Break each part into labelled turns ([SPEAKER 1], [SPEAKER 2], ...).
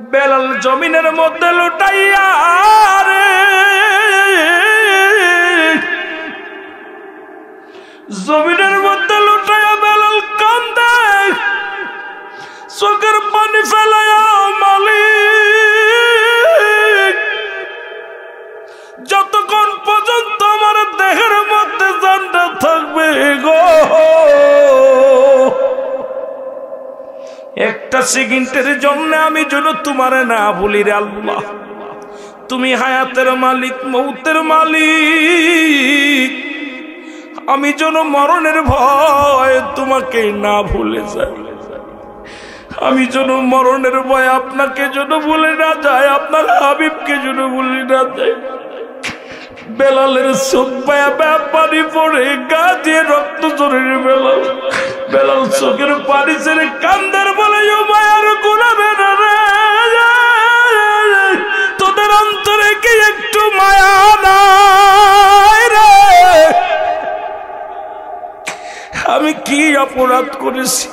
[SPEAKER 1] বেলাল জমিনের মধ্যে লুটাইয়া রে। জমিনের মধ্যে লুটাইয়া বেলাল কান্দে। চোখের পানি ফেলাইয়া মালিক। যতক্ষণ পর্যন্ত আমার দেহের মধ্যে জানটা থাকবে গো। একটা সেকেন্ডের জন্য আমি যেন তোমারে না বলি রে আল্লাহ। তুমি হায়াতের মালিক, মৌতের মালিক। আমি যেন মরণের ভয় তোমাকে না ভুলে যাই। আমি যেন মরণের ভয় আপনাকে যেন ভুলে না যায় আপনার হাবিবকে যেন ভুলে না যায় বেলালের চোখ পায়া পানি পড়ে দিয়ে রক্ত জড়িয়ে বেলাল। বেলাল চোখের পানি ছেড়ে কান্দার বলে, ও মায়ার গুলাবে না রে। তোদের অন্তরে কি একটু মায়া নাই রে? আমি কি অপরাধ করেছি?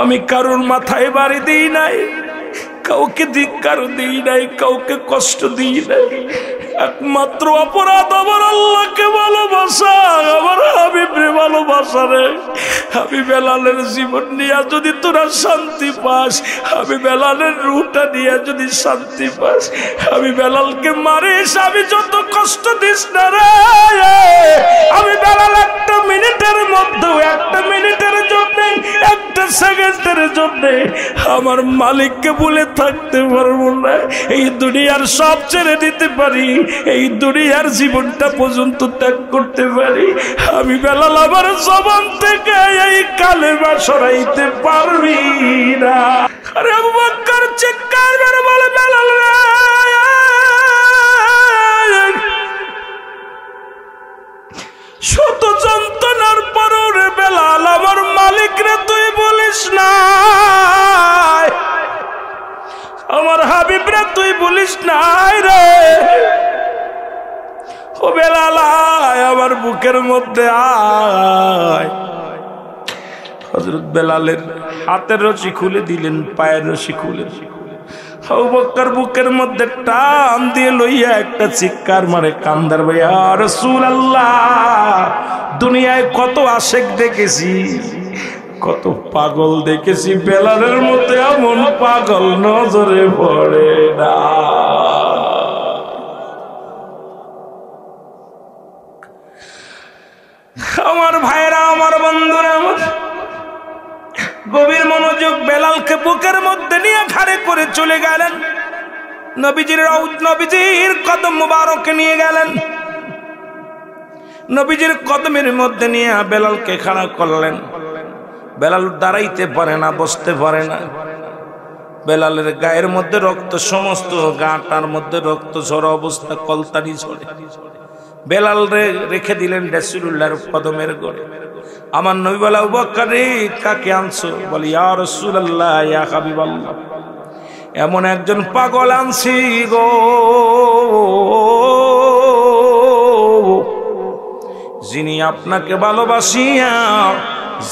[SPEAKER 1] আমি কারোর মাথায় বাড়ি দিই নাই। কাউকে ধিক্কার দিই নাই, কাউকে কষ্ট দিই নাই। একমাত্র অপরাধ আমার আল্লাহকে ভালোবাসা, আমার হাবিবরে ভালোবাসা রে। আমি বেলালের জীবন নিয়ে যদি তোরা শান্তি পাস আমি বেলালের রুটা নিয়ে যদি শান্তি পাস আমি বেলালকে মারিস, আমি যত কষ্ট দিস না রে। আমি বেলাল একটা মিনিটের মধ্যে একটা মিনিটের জন্য একটা সেকেন্ডের জন্য আমার মালিককে বলে থাকতে পারব না। এই দুনিয়ার সব ছেড়ে দিতে পারি, এই দুনিয়ার জীবনটা পর্যন্ত ত্যাগ করতে পারি। আমি বেলাল আমার জবান থেকে এই কালেমা সরাইতে পারবি না। আরে বক্কর বলে, বেলাল রে! শত যন্ত্রণার রে বেলাল, আমার মালিক রে তুই বলিস না আমার হাবিব রে তুই বলিস নাই রে। ও বেলাল আমার বুকের মধ্যে আয়। হজরত বেলালের হাতের রশি খুলে দিলেন, পায়ের রশি খুলে বক্কার বুকের মধ্যে টান দিয়ে লইয়া একটা চিৎকার মারে, কান্দার ভাইয়া রসুল আল্লাহ দুনিয়ায় কত আশেক দেখেছি, কত পাগল দেখেছি বেলারের মধ্যে এমন পাগল নজরে পড়ে না। আমার ভাইরা, আমার বন্ধুরা, আমার গভীর মনোযোগ বেলালকে বুকের মধ্যে নিয়ে ঘাড়ে করে চলে গেলেন। নবীজির নবীজির কদম মুবারকে নিয়ে গেলেন। নবীজির কদমের মধ্যে নিয়ে বেলালকে খাড়া করলেন। বেলাল দাঁড়াইতে পারে না, বসতে পারে না। বেলালের গায়ের মধ্যে রক্ত, সমস্ত গাটার মধ্যে রক্ত ঝরা অবস্থা কলতানি ঝরে। বেলাল রে রেখে দিলেন রাসূলুল্লাহর কদমের গড়ে। আমার নবী বলা উবাক্কারে কাকে আনছো? বলি, ইয়া রাসূলুল্লাহ, ইয়া হাবিবাল্লাহ, এমন একজন পাগল আনছি গো। যিনি আপনাকে ভালোবাসিয়া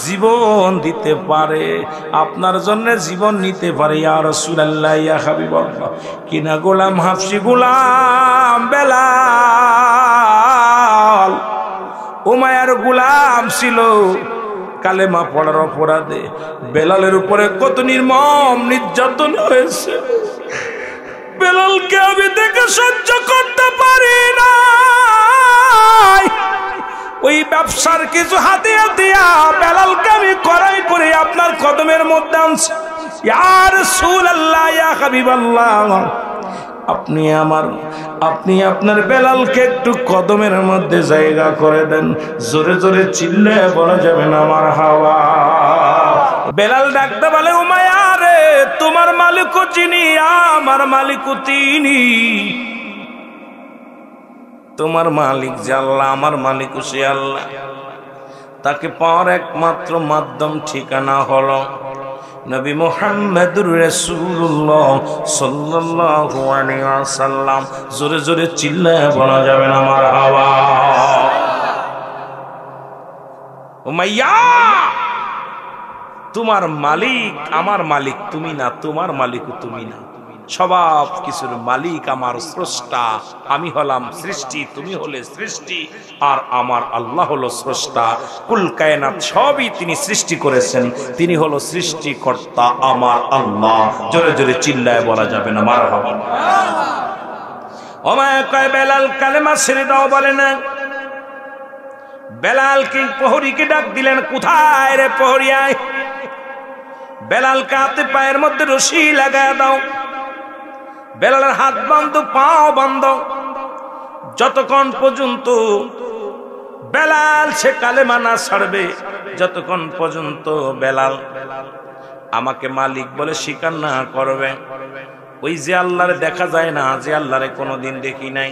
[SPEAKER 1] জীবন দিতে পারে, আপনার জন্য জীবন নিতে পারে। ইয়া হাবিবাল্লাহ। কিনা গোলাম হাফসি গোলাম বেলাল। উমায়ার গুলাম ছিল। কালেমা পড়ার অপরাধে বেলালের উপরে কত নির্মম নির্যাতন হয়েছে। বেলালকে আমি দেখে সহ্য করতে পারি না ওই ব্যবসার কিছু হাতে দিয়া বেলালকে আমি করাই করে আপনার কদমের মধ্যে আনছি। ইয়ার সুল ইয়া আল্লাহ আপনি আমার, আপনি আপনার বেলালকে একটু কদমের মধ্যে জায়গা করে দেন। জোরে জোরে চিল্লে বলা যাবে না আমার হাওয়া। বেলাল ডাকতে বলে উমায়া রে, তোমার মালিকও চিনি, আমার মালিকও তিনি। তোমার মালিক যে আল্লাহ, আমার মালিকও সে আল্লাহ। তাকে পাওয়ার একমাত্র মাধ্যম, ঠিকানা হলো নবী মোহাম্মদুর রাসূলুল্লাহ সাল্লাল্লাহু আলাইহি ওয়াসাল্লাম। জোরে জোরে চিল্লায় বলা যাবে না আমার হাওয়া। উমাইয়া, তোমার মালিক, আমার মালিক তুমি না, তোমার মালিক তুমি না। সব কিছুর মালিক আমার স্রষ্টা। আমি হলাম সৃষ্টি, তুমি হলে সৃষ্টি, আর আমার আল্লাহ হলো স্রষ্টা। কুল কায়নাত সবই তিনি সৃষ্টি করেছেন। তিনি হলো সৃষ্টিকর্তা আমার আল্লাহ। জোরে জোরে চিল্লায় বলা যাবে না মার হবা ওমায় কয় বেলাল কালেমা বলে না। প্রহরীকে ডাক দিলেন? কোথায় রে প্রহরিয়ায় বেলাল কাতে পায়ের মধ্যে রশি লাগায় দাও। বেলালের হাত বন্ধ পাও বন্ধ। যতক্ষণ পর্যন্ত বেলাল সে কালেমা না ছাড়বে, যতক্ষণ পর্যন্ত বেলাল আমাকে মালিক বলে স্বীকার না করবে। ওই যে আল্লাহরে দেখা যায় না, যে আল্লাহরে কোনোদিন দেখি নাই।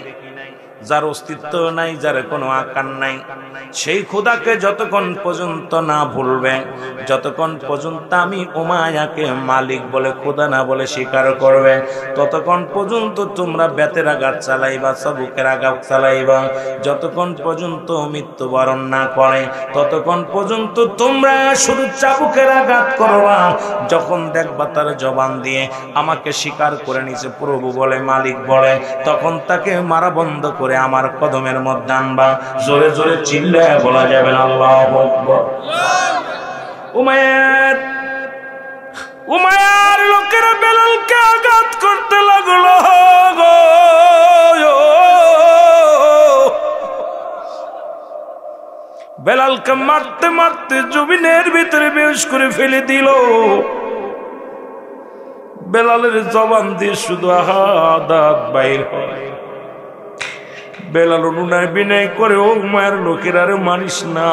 [SPEAKER 1] যার অস্তিত্ব নাই, যার কোনো আকার নাই। সেই খোদাকে যতক্ষণ পর্যন্ত না ভুলবে, যতক্ষণ পর্যন্ত আমি উমায়াকে মালিক বলে, খোদা না বলে স্বীকার করবে, ততক্ষণ পর্যন্ত তোমরা বেতের আঘাত চালাইবা, সবুকের আঘাত চালাইবা। যতক্ষণ পর্যন্ত মৃত্যুবরণ না করে, ততক্ষণ পর্যন্ত তোমরা শুধু চাবুকের আঘাত করবা। যখন দেখবা তার জবান দিয়ে আমাকে স্বীকার করে নিছে প্রভু বলে, মালিক বলে, তখন তাকে মারা বন্ধ করে করে আমার কদমের মধ্যে আনবা। জোরে জোরে চিল্লায় বলা যাবে না, আল্লাহ উমায়ের উমায়ার লোকেরা বেলালকে আঘাত করতে লাগল বেলালকে মারতে মারতে জমিনের ভিতরে বেশ করে ফেলে দিল। বেলালের জবান দিয়ে শুধু আহাদাত বাইর হয়। বেলাল অনুনয় বিনয় করে, ও মায়ের লোকেরা রে মানিস না।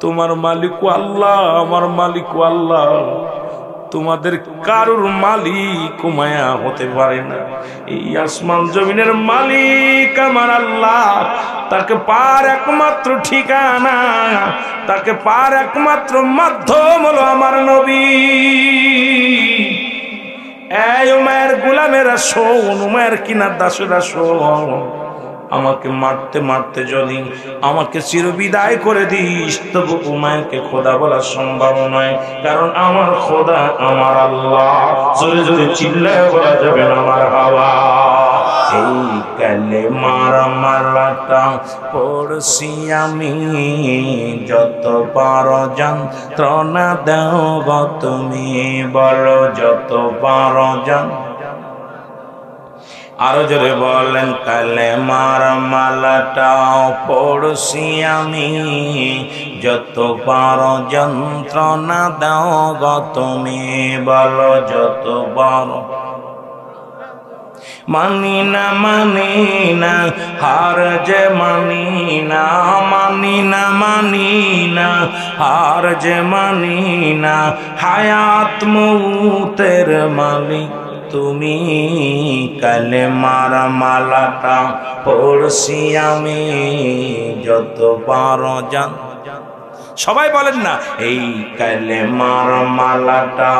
[SPEAKER 1] তোমার মালিক আল্লাহ, আমার মালিক আল্লাহ। তোমাদের কারুর মালিক মায়া হতে পারে না। এই আসমান জমিনের মালিক আমার আল্লাহ। তাকে পার একমাত্র ঠিকানা, তাকে পার একমাত্র মাধ্যম হলো আমার নবী। কিনার আমাকে মারতে মারতে যদি আমাকে চিরবিদায় করে দিস, তবু উমায়কে খোদা বলা সম্ভব নয়, কারণ আমার খোদা আমার আল্লাহ। জোরে চিল্লায় বলা যাবে আমার হাওয়া। এই কালে মারা মালাটা পড়ছি আমি। যত পারো যন্ত্রণা দেও গো তুমি, বলো যত পারো যন্ত্র আরও জোরে বলেন, কালে মার মালাটাও পড়ছি আমি। যত পারো যন্ত্রণা দাও গো তুমি, বলো যত পারো মানি না মানি না, হার যে মানি না মানি না মানি না, হার যে মানি না, হায়াত মৌতের মালিক তুমি। কালে মারা মালাটা পড়ছি আমি যত পারো জান। সবাই বলেন না, এই কালে মার মালাটা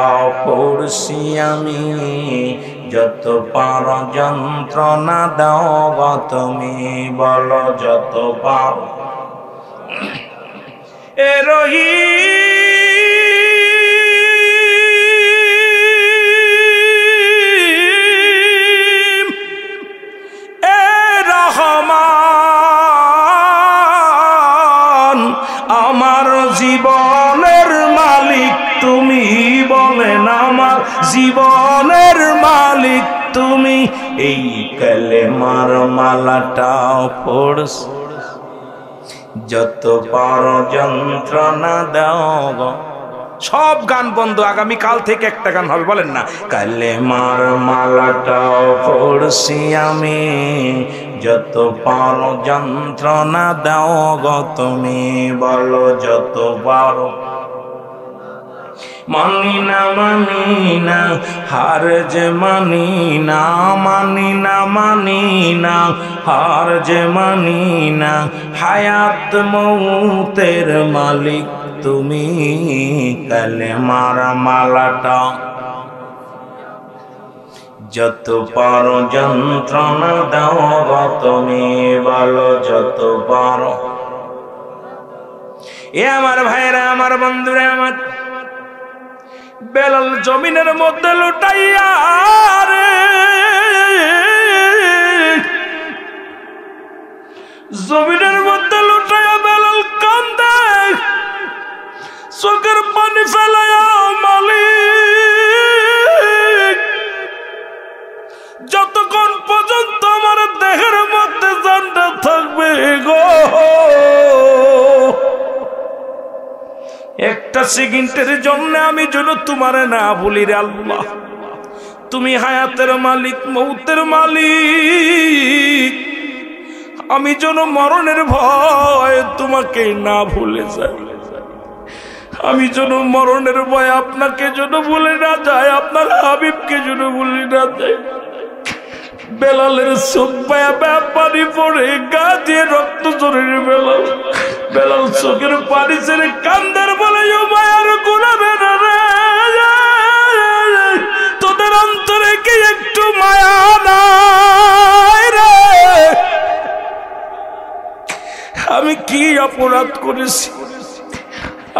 [SPEAKER 1] পড়ছি আমি যত পার যন্ত্রণা দাও তুমি বলো যত পার। এ রহি আমার তুমি বলেন আমার জীবনের মালিক তুমি। এই কালে মার মালাটাও পড়স যত বড় যন্ত্রণা দাও সব গান বন্ধ আগামী কাল থেকে একটা গান হবে, বলেন না। কালে মার মালাটাও পড়ছি আমি। যত পারো যন্ত্রণা দাও গো তুমি। বলো যত পারো মানি না মানি না, হার যে মানি না মানি না মানি না, হার যে মানি না, হায়াত মৌতের মালিক তুমি কালে মারা মালাটা। যত পারো যন্ত্রণা দাও তুমি, বলো যত পারো। এ আমার ভাইরা, আমার বন্ধুরা, আমার বেলাল জমিনের মধ্যে লুটাইয়া রে। জমিনের মধ্যে লুটাইয়া বেলাল কান্দে। চোখের পানি ফেলাইয়া মালিক। যতক্ষণ পর্যন্ত আমার দেহের মধ্যে জানটা থাকবে গো। একটা সেকেন্ডের জন্য আমি যেন তোমার না বলি রে আল্লাহ। তুমি হায়াতের মালিক, মৌতের মালিক। আমি যেন মরণের ভয় তোমাকে না ভুলে যাই। আমি যেন মরণের ভয় আপনাকে যেন ভুলে না যায় আপনার হাবিবকে যেন ভুলে না যায় বেলালের চোখ পায়া পানি পড়ে গা দিয়ে রক্ত জড়িয়ে বেলাল। বেলাল চোখের পানি ছেড়ে করেছি।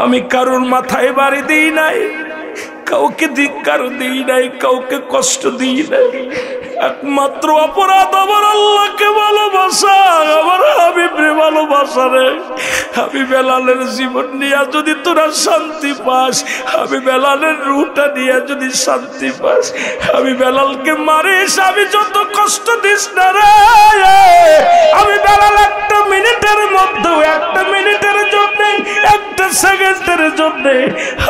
[SPEAKER 1] আমি কারোর মাথায় বাড়ি দিই নাই, কাউকে ধিক্কার দিই নাই, কাউকে কষ্ট দিই নাই। একমাত্র অপরাধ আমার আল্লাহকে ভালোবাসা, আমার আমি ভালোবাসা রে। আমি বেলালের জীবন নিয়ে যদি তোরা শান্তি পাস, আমি বেলালের রুটা নিয়ে যদি শান্তি পাস, আমি বেলালকে মারিস, আমি যত কষ্ট দিস না রে। আমি বেলাল একটা মিনিটের মধ্যে একটা মিনিটের জন্য একটা সেকেন্ডের জন্য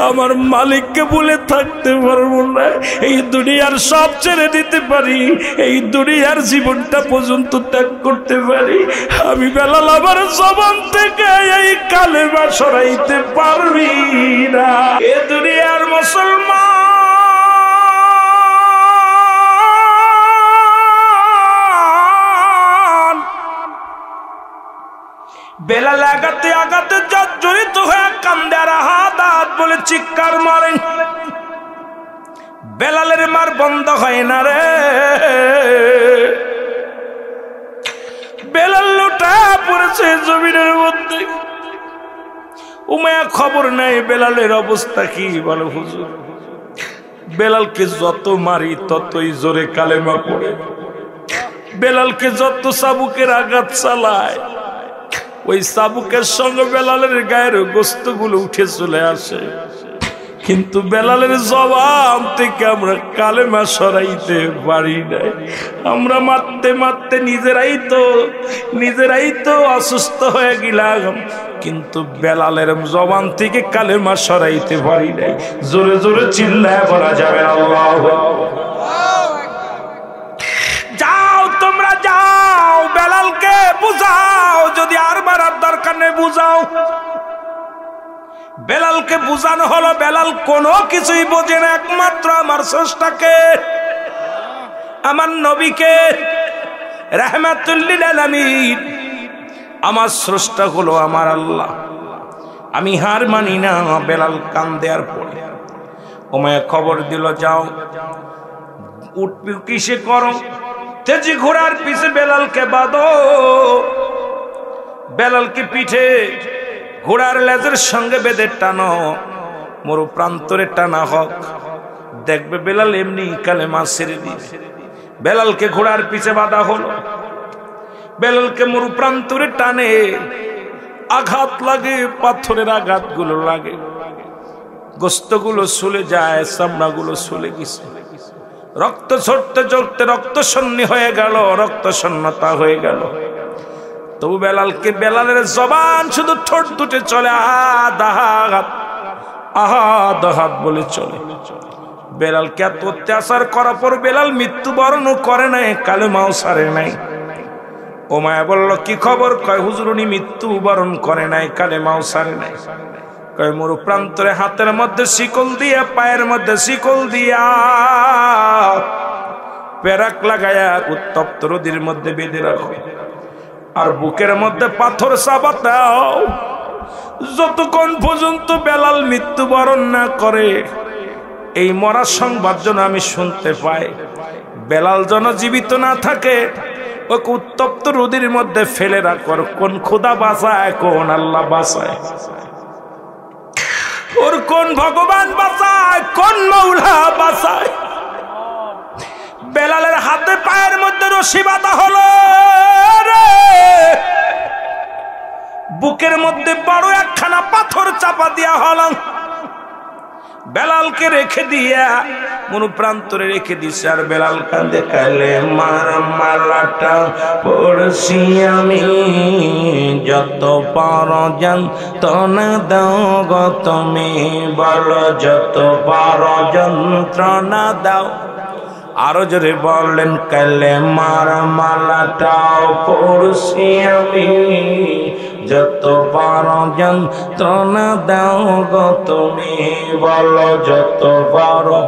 [SPEAKER 1] আমার মালিককে বলে থাকতে পারব না। এই দুনিয়ার সব ছেড়ে দিতে পারি, এই দুনিয়ার জীবনটা পর্যন্ত ত্যাগ করতে পারি। আমি বেলাল আমার জবান থেকে এই কালেমা সরাইতে পারবি না। এ দুনিয়ার মুসলমান বেলাল আগাতে আগাতে জড়িত হয়ে কান্দার হাত হাত বলে চিৎকার মারেন বেলালের মার বন্ধ হয় না রে। বেলাল লোটা পড়েছে জমিনের মধ্যে। উমায়া খবর নেই বেলালের অবস্থা কি বলো হুজুর। বেলালকে যত মারি ততই জোরে কালেমা পড়ে। বেলালকে যত সাবুকের আঘাত চালায়। ওই সাবুকের সঙ্গে বেলালের গায়ের গোস্তগুলো উঠে চলে আসে। কিন্তু বেলালের জবান থেকে আমরা কালেমা সরাইতে পারি নাই। আমরা মারতে মারতে নিজেরাই তো নিজেরাই তো অসুস্থ হয়ে গেলাম। কিন্তু বেলালের জবান থেকে কালেমা সরাইতে পারি নাই। জোরে জোরে চিল্লায় বলা যাবে আল্লাহ যাও তোমরা, যাও বেলালকে বুঝাও। বুঝাও। বেলালকে বুঝানো হলো, বেলাল কোনো কিছুই বোঝে না, একমাত্র আমার স্রষ্টাকে, আমার নবীকে। রাহমাতুল্লিল আমার স্রষ্টা হলো আমার আল্লাহ। আমি হার মানি না, বেলাল কান দেওয়ার পরে। ওমায় খবর দিল, যাও কিসে করো? তেজি ঘোড়ার পিছে বেলালকে বাঁধো। বেলালকে পিঠে ঘোড়ার লেজের সঙ্গে বেঁধে টানো। মরু প্রান্তরে টানা হোক। দেখবে বেলাল এমনি কালে মাছ ছেড়ে দিবে বেলালকে ঘোড়ার পিছে বাঁধা হলো। বেলালকে মরু প্রান্তরে টানে। আঘাত লাগে, পাথরের আঘাতগুলো লাগে। গোস্তগুলো চলে যায়, চামড়াগুলো চলে গেছে। রক্ত ছড়তে চড়তে রক্ত সন্নি হয়ে গেল রক্ত সন্নতা হয়ে গেল। তবু বেলালকে, বেলালের জবান শুধু ঠোঁট দুটে চলে আহাত আহাত বলে চলে। বেলালকে এত অত্যাচার করার পর বেলাল মৃত্যুবরণ করে নাই কালে মাও সারে নাই। ও মায়া বলল, কি খবর? কয় হুজুরুনি মৃত্যু বরণ করে নাই কালে মাও সারে নাই। কয় মরু প্রান্তরে হাতের মধ্যে শিকল দিয়া, পায়ের মধ্যে শিকল দিয়া, পেরাক লাগায়া উত্তপ্ত রোদির মধ্যে বেঁধে রাখো। আর বুকের মধ্যে পাথর চাপা দাও। যতক্ষণ পর্যন্ত বেলাল মৃত্যুবরণ না করে, এই মরার সংবাদ যেন আমি শুনতে পাই। বেলাল যেন জীবিত না থাকে, ওকে উত্তপ্ত রোদির মধ্যে ফেলে রাখর কোন খুদা বাঁচায়, কোন আল্লাহ বাঁচায়। ওর কোন ভগবান বাঁচায়, কোন মৌলা বাঁচায়। বেলালের হাতে পায়ের মধ্যে রশি বাঁধা হলো বুকের মধ্যে বড় একখানা পাথর চাপা দিয়া হলো বেলালকে রেখে দিয়া মনুপ্রান্তরে রেখে দিছে, আর বেলাল কান্দে কালে মার মালাটা পড়ছি আমি। যত পার জান তনা দাও গো তুমি, বলো যত পার যন্ত্রণা দাও আরও জোরে বললেন কালে মার মালাটাও পড়ছি আমি। যত পার যন্ত্রণা দাও গো তুমি, বলো যত পারো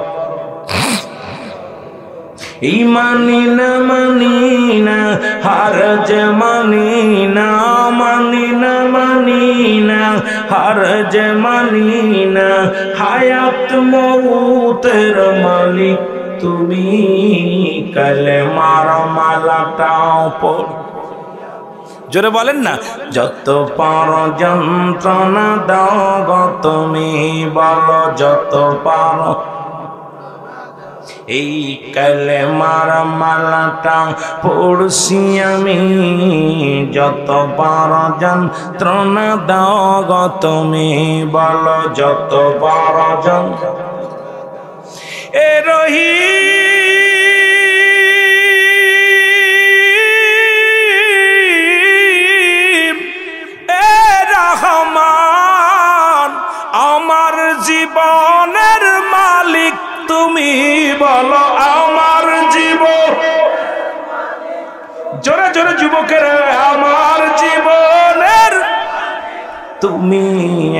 [SPEAKER 1] এই মানি না মানি না, হার যে মানি না মানি না মানি না, হার যে মানি না, হায়াত মৌতের মালিক তুমি কালে মার মালাটাও পড়। জোরে বলেন না। যত পার যন্ত্রণা দাও গো তুমি বলো, যত পার। এই কালে মার মালাটা পড়ছি আমি। যত পার যন্ত্রণা দাও গো তুমি বলো, যত পার যন্ত্র এ রহি রহমান, আমার জীবনের মালিক তুমি বলো, আমার জীবন জোরে জোরে যুবকের, আমার জীবনের তুমি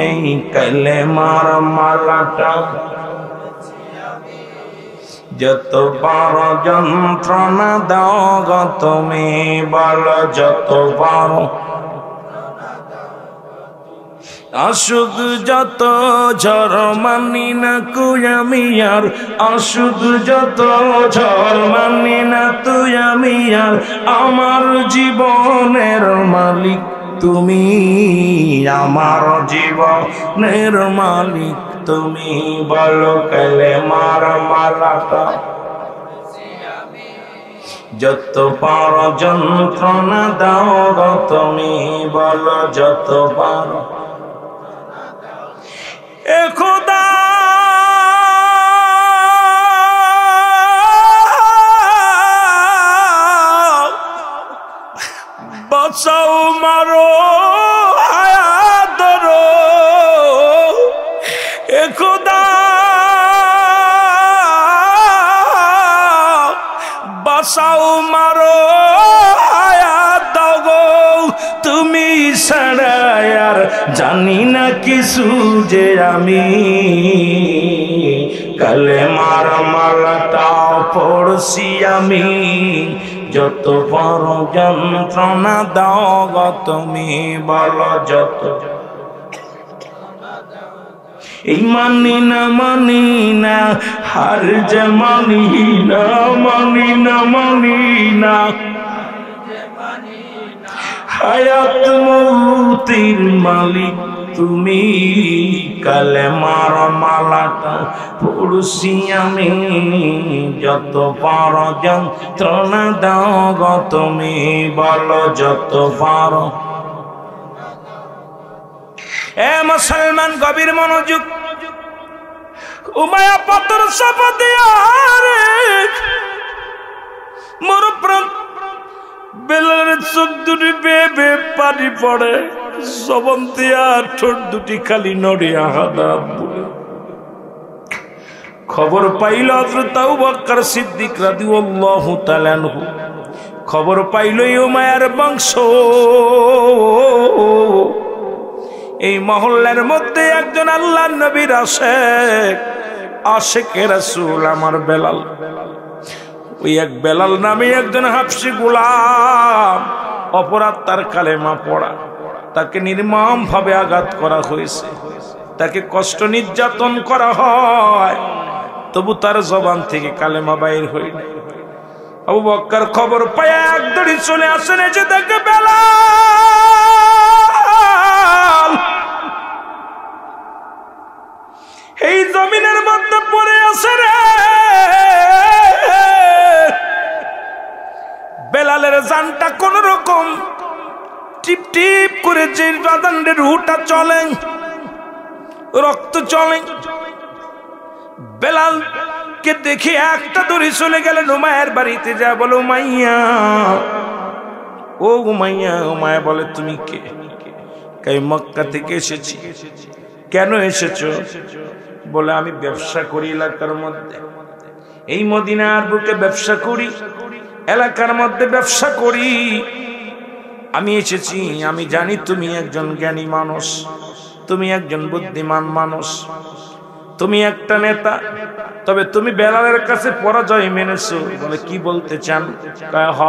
[SPEAKER 1] এই কালে মার মালাটা যত বড় যন্ত্রণা দাও গো তুমি বলো, যত বড় অসুখ যত ঝড় মানি না কুই আমি আর অসুখ যত ঝড় মানি না তুই আমি আর, আমার জীবনের মালিক তুমি, আমার জীবনের মালিক তুমি বলো কেলে মার মালাটা। যত পার যন্ত্রণা দাও গো তুমি বলো যত পার। খোদা। বাঁচাও, মারো। জানি না কিছু যে আমি। কালে মার মালাটা পড়ছি আমি। যত বড় যন্ত্রণা দাও গো তুমি, বলো যত। এই মানি না মানি না, হার যে মানি না মানি না মানি না। হায়াত মৌতির মালিক, তুমি কালে মার মালাটা পড়ছি আমি যত পার যন্ত্রণা দাও গো, তুমি বলো যত পারো। এ মুসলমান গভীর মনোযোগ, উমায়া পাতর সপদিয়ারে মোর প্রাণ বেলার চোখ দুটি বে বে পানি পড়ে সবন্তিয়া ঠোঁট দুটি খালি নড়িয়া হাদা বলে। খবর পাইল তাও বক্কর সিদ্দিক রাদিয়াল্লাহু তাআলা আনহু। খবর পাইল উমায়ার বংশ। এই মহল্লার মধ্যে একজন আল্লাহ নবীর আশেকে রাসূল আমার বেলাল বেলাল। ওই এক বেলাল নামে একজন হাফসি গোলাম, অপরাধ তার কালেমা পড়া। তাকে নির্মম ভাবে আঘাত করা হয়েছে। তাকে কষ্ট নির্যাতন করা হয়। তবু তার জবান থেকে কালেমা বাইর হইল আবু বক্কার খবর পায় এক দড়ি চলে আসেন যে দেখে এই জমিনের মধ্যে পড়ে আছে রে। বেলালের জানটা কোন রকম টিপ টিপ করে যে রাজানের রুটা চলে, রক্ত চলে। বেলাল কে দেখে একটা দড়ি চলে গেলেন উমায়ের বাড়িতে যা বলো মাইয়া। ও উমাইয়া উমায়া বলে, তুমি কে? কাই মক্কা থেকে এসেছি? কেন এসেছ? বলে, আমি ব্যবসা করি এলাকার মধ্যে। এই মদিনার বুকে ব্যবসা করি। এলাকার মধ্যে ব্যবসা করি। আমি এসেছি, আমি জানি তুমি একজন জ্ঞানী মানুষ, তুমি একজন বুদ্ধিমান মানুষ, তুমি একটা নেতা, তবে তুমি বেলালের কাছে পরাজয় মেনেছো। বলে, কি বলতে চান? হ।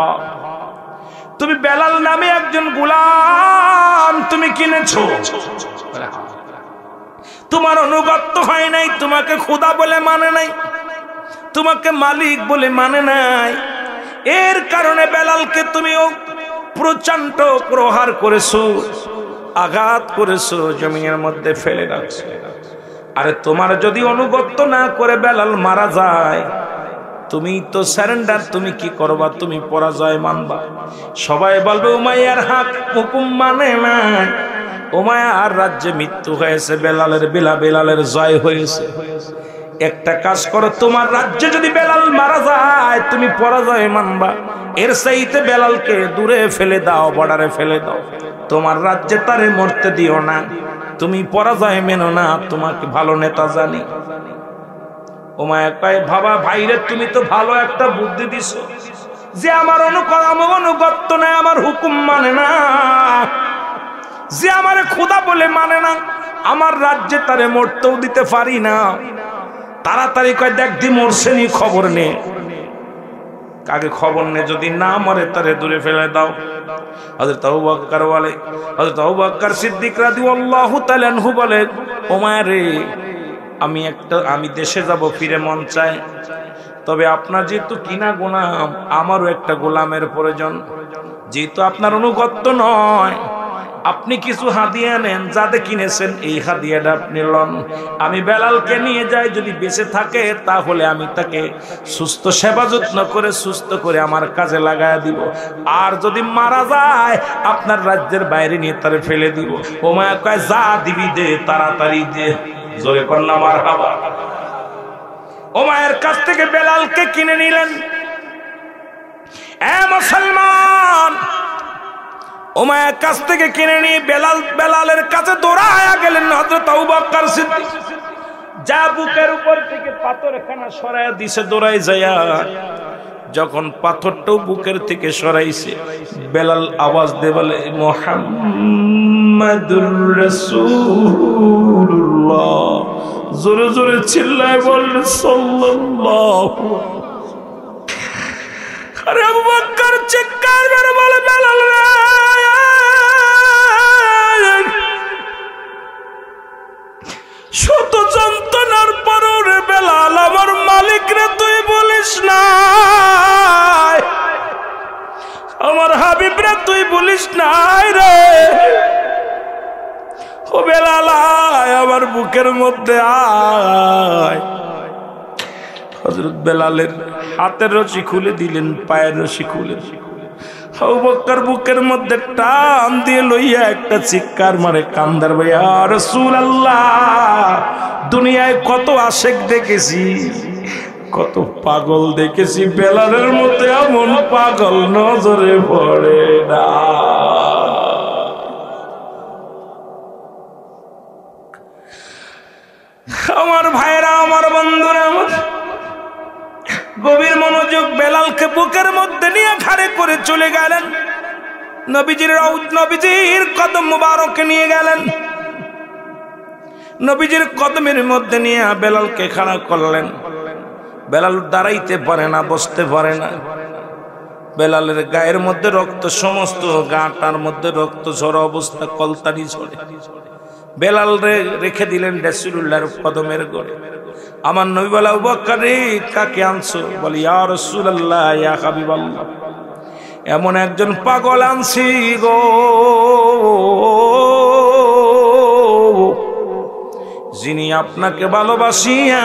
[SPEAKER 1] তুমি বেলাল নামে একজন গুলাম তুমি কিনেছো। তোমার অনুগত্য হয় নাই, তোমাকে খুদা বলে মানে নাই, তোমাকে মালিক বলে মানে নাই। এর কারণে বেলালকে তুমিও প্রচণ্ড প্রহার করেছ, আঘাত করেছ, জমিনের মধ্যে ফেলে রাখছো। আরে তোমার যদি অনুগত্য না করে বেলাল মারা যায়, তুমি তো স্যারেন্ডার তুমি কি করবা? তুমি পরাজয় মানবা। সবাই বলবে, উমাইয়ার হাত হুকুম মানে না। উমায়ার রাজ্যে মৃত্যু হয়েছে, বেলালের বেলা বেলালের জয় হয়েছে। একটা কাজ করো, তোমার রাজ্যে যদি বেলাল মারা যায়, তুমি পরাজয় মানবা। এর সাইতে বেলালকে দূরে ফেলে দাও, বর্ডারে ফেলে দাও। তোমার রাজ্যে তারে মরতে দিও না। তুমি পরাজয় মেনো না, তোমাকে ভালো নেতা জানি। ওমায় কয় ভাবা ভাইরে, তুমি তো ভালো একটা বুদ্ধি দিছ। যে আমার অনুকরম অনুগত্য নেই, আমার হুকুম মানে না। যে আমারে খুদা বলে মানে না, আমার রাজ্যে তারে মরতেও দিতে পারি না। তাড়াতাড়ি কয়, দেখ দি মরছে নি, খবর নে। কাকে খবর নে? যদি না মরে তারে দূরে ফেলে দাও। হযরত আবু বকর বলে, হযরত আবু বকর সিদ্দিক রাদিয়াল্লাহু তাআলা আনহু বলে, ওমারে, আমি একটা, আমি দেশে যাব, ফিরে মন চায়। তবে আপনার যেহেতু কিনা গোলাম, আমারও একটা গোলামের প্রয়োজন। যেহেতু আপনার অনুগত্য নয় আপনি কিছু হাদিয়া নেন যাতে কিনেছেন, এই হাদিয়াটা আপনি লন। আমি বেলালকে নিয়ে যাই, যদি বেঁচে থাকে, তাহলে আমি তাকে সুস্থ সেবা যত্ন করে, সুস্থ করে আমার কাজে লাগায় দিব। আর যদি মারা যায়, আপনার রাজ্যের বাইরে নিয়ে তারে ফেলে দিব। ও মায়া কয়, যা দিবি দে, তাড়াতাড়ি দে। জোরে কন্যা মার হাবা। ও মায়ের কাছ থেকে বেলালকে কিনে নিলেন। এ মুসলমান ওমায়ের কাছ থেকে কিনে নিয়ে বেলাল বেলালের কাছে দৌড়ায়া গেলেন হযরত আবু বকর সিদ্দিক। যা বুকের উপর থেকে পাথর খানা সরায়া দিছে, দৌড়াই যায়া যখন পাথরটাও বুকের থেকে সরাইছে, বেলাল আওয়াজ দে বলে, মোহাম্মদুর রাসূলুল্লাহ। জোরে জোরে চিল্লায় বললে, সাল্লাল্লাহু আরে আবু বকর চিৎকার মেরে বলে, বেলাল রে বেলাল আমার মালিক রে, তুই বলিস না আমার হাবিব রে, তুই বলিস নাই রে। ও বেলাল আমার বুকের মধ্যে আয়। হজরত বেলালের হাতের রশি খুলে দিলেন, পায়ের রশি খুলে বক্কার বুকের মধ্যে টান দিয়ে লইয়া একটা চিৎকার মারে, কান্দার ভাইয়া রসুল আল্লাহ দুনিয়ায় কত আশেক দেখেছি, কত পাগল দেখেছি বেলারের মধ্যে এমন পাগল নজরে পড়ে না। আমার ভাইরা আমার বন্ধুরা আমার গভীর মনোযোগ বেলালকে বুকের মধ্যে নিয়ে ঘাড়ে করে চলে গেলেন। নবীজির নবীজির কদম মুবারকে নিয়ে গেলেন। নবীজির কদমের মধ্যে নিয়ে বেলালকে খাড়া করলেন। বেলাল দাঁড়াইতে পারে না, বসতে পারে না। বেলালের গায়ের মধ্যে রক্ত, সমস্ত গাটার মধ্যে রক্ত ঝরা অবস্থা কলতারি ঝরে। বেলাল রে রেখে দিলেন রাসূলুল্লাহর কদমের গড়ে। আমার নবী বলা বকারে কাকে আনছো? বলি, ইয়া রাসূলুল্লাহ, ইয়া হাবিবাল্লাহ। এমন একজন পাগল আনছি গো। যিনি আপনাকে ভালোবাসিয়া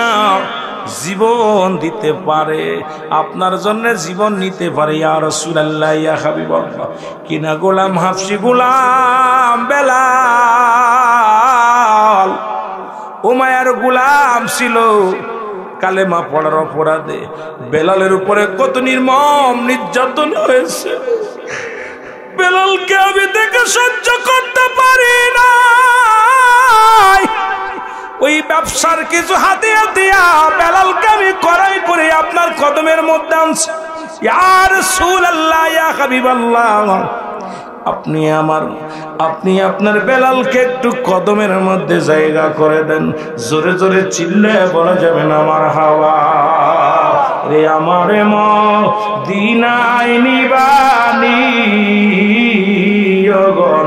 [SPEAKER 1] জীবন দিতে পারে, আপনার জন্য জীবন নিতে পারে, ইয়া রাসূলুল্লাহ, ইয়া হাবিবাল্লাহ। কিনা গোলাম হাফসি গোলাম বেলাল। উমায়ার গুলাম ছিল। কালেমা পড়ার অপরাধে বেলালের উপরে কত নির্মম নির্যাতন হয়েছে। বেলালকে আমি দেখে সহ্য করতে পারি না ওই ব্যবসার কিছু হাতিয়া দিয়া বেলালকে আমি করাই করে আপনার কদমের মধ্যে আনছি। ইয়ার সুল আল্লাহ ইয়া হাবিব আপনি আমার আপনি আপনার বেলালকে একটু কদমের মধ্যে জায়গা করে দেন। জোরে জোরে চিল্লে বলা যাবেন আমার হাওয়া। রে আমারে ম দিনাই নিবানি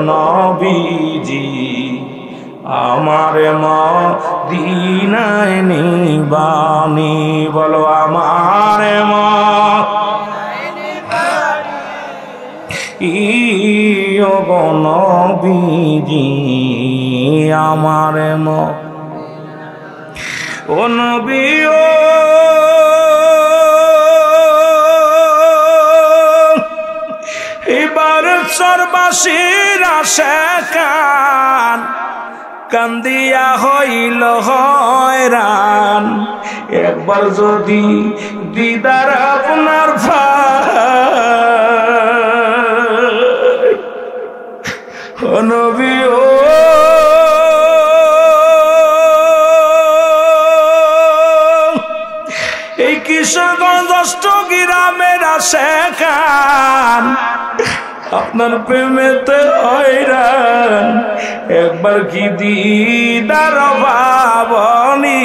[SPEAKER 1] নবীজি। আমারে মা দিনায় নিবানি বলো আমারে মা। নবীজি আমার ম ও নবী, ও এবার সর্বাসীর কান। কান্দিয়া হইল হয়রান। একবার যদি দিদার আপনার নবী রামের আসে খান আপনার প্রেমেতে হয়রান, একবার কি দিদার ভাবনি?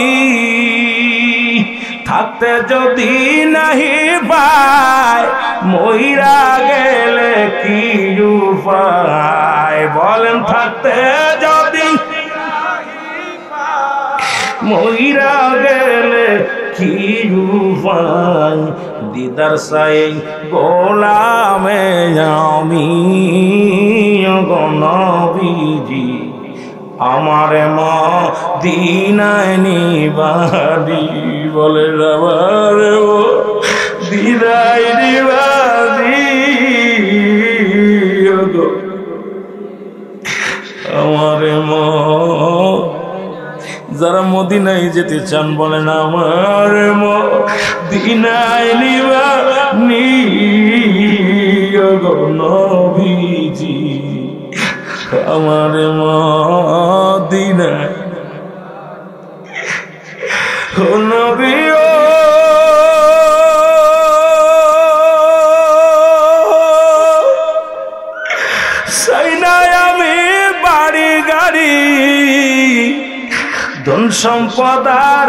[SPEAKER 1] থাকতে যদি নাহি পায় মহিরা গেলে কি উপায়? বলেন, থাকতে যদি মহিরা গেলে কি উপায়? দিদার সাই গোলামে আমি গণবিজি আমার মা দিনায় নিবাদি বলে রাবার দিদাই নিবাদি। যারা মদিনায় যেতে চান বলেন আমার মদিনায় নিবা নবীজি। আমার মদিনায় নবী সম্পদার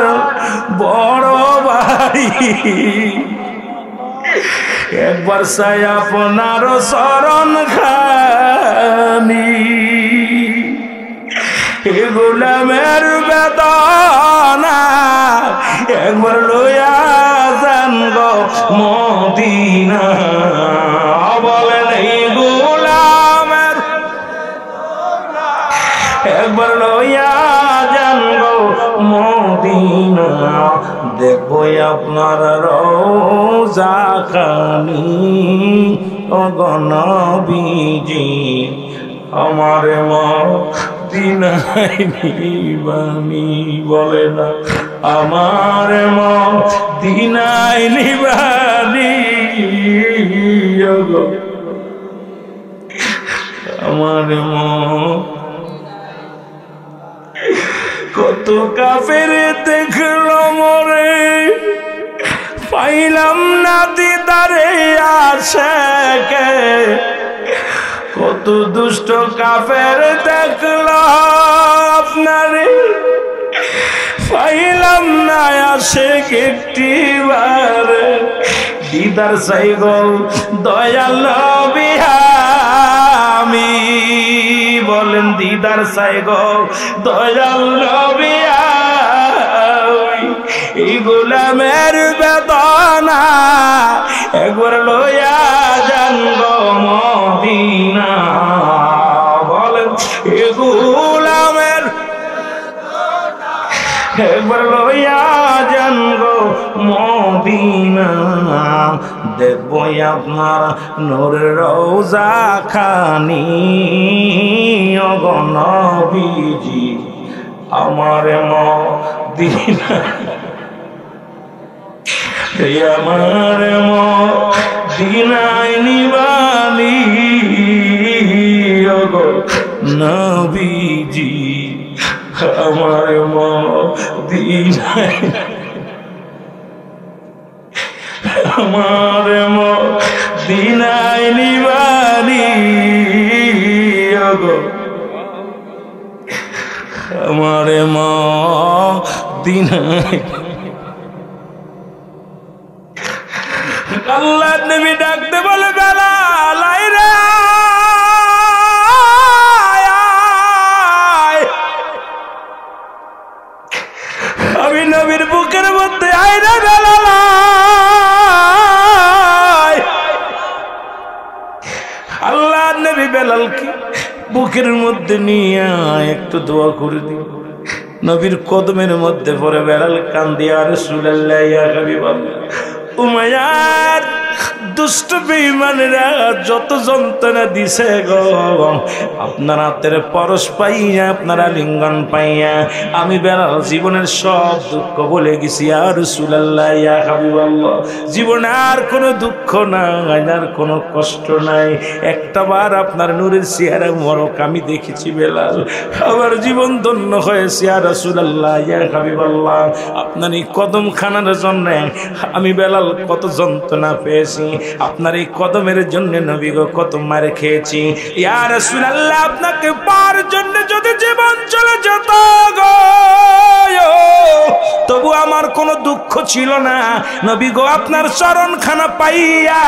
[SPEAKER 1] বড় বাড়ি একবার চাই আপনার শরণ খানি। গোলামের বেদনা একবার লইয়া যান মদিনা। মদিনা, দেখব আপনার রোজা খানি অগণবিজি আমার মা দিনাই নিবানি বলে না, আমার মা দিনাই নিবানি আমার মা কত কাফের দেখল মরে। পাইলাম না দিদারে আসে কত দুষ্ট কাফের দেখল আপনারে। পাইলাম না আসে একটি বার। দিদার সাইগ দয়াল বিহামি বলেন দিদার সাই গো, দয়াল গোলামের বেদনা একবার লইয়া যান গো মদিনা। বলেন এই গোলামের একবার লইয়া যান গো মদিনা। দেখব আপনার নূরের রোজা খানি। অগণবিজি আমার মদিনা। আমার মদিনায় অগো নবীজি আমার মদিনায় আমার নিবানি। অগো আমার দিনাই আল্লাহ নবী ডাকতে বলে বেলা আল্লাহ বেলালকে বুকের মধ্যে নিয়ে একটু দোয়া করে দিই নবীর কদমের মধ্যে পরে বেলাল কান্দিয়া ইয়া হাবিবাল্লাহ উমায়ার দুষ্ট বেইমানেরা যত যন্ত্রণা দিছে গো। আপনার হাতের পরশ পাইয়া, আপনারা লিঙ্গন পাইয়া, আমি বেড়াল জীবনের সব দুঃখ বলে গেছি। আর ইয়া জীবনে আর কোনো দুঃখ নাই, আর কোনো কষ্ট নাই। একটা বার আপনার নূরের চেহারা মরক আমি দেখেছি বেলাল। আমার জীবন ধন্য হয়েছে। আর সুলাল্লাহ ইয়া হাবিবাল্লাহ। আপনার এই কদম খানার জন্য আমি বেলাল কত যন্ত্রণা পেয়েছি। আপনার এই কদমের জন্য নবী গো কত মারে খেয়েছি। ইয়া রাসূলুল্লাহ, আপনাকে পার জন্য যদি জীবন চলে যেত তবু আমার কোনো দুঃখ ছিল না। নবী গো, আপনার চরণ খানা পাইয়া,